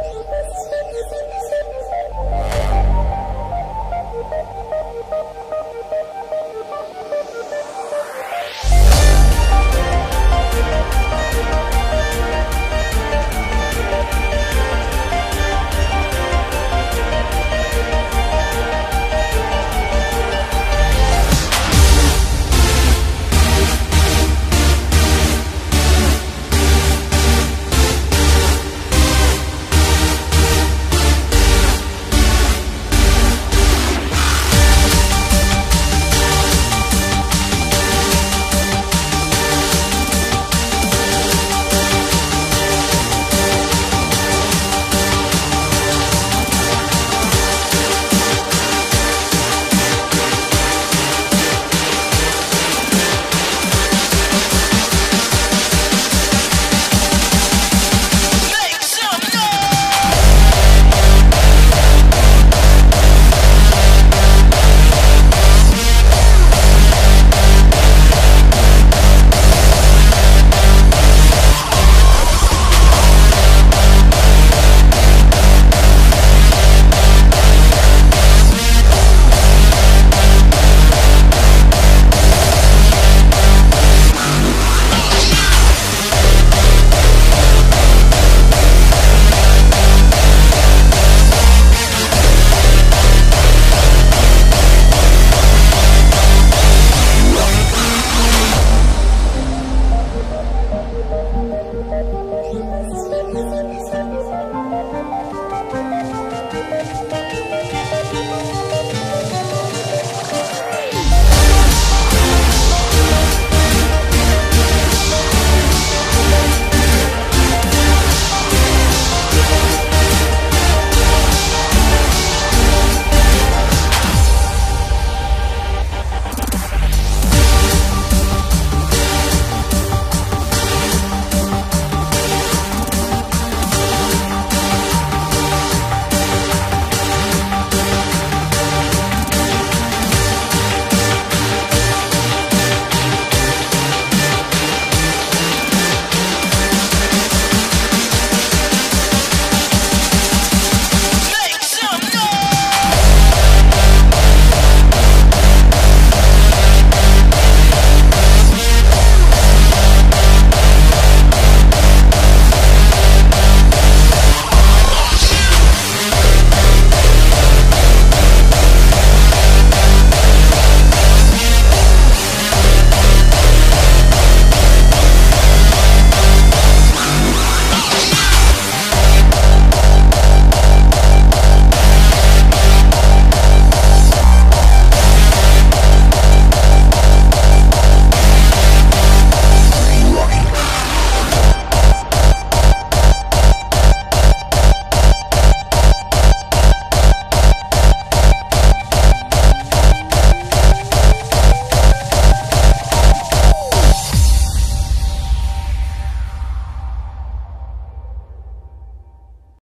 Oh, my God. Música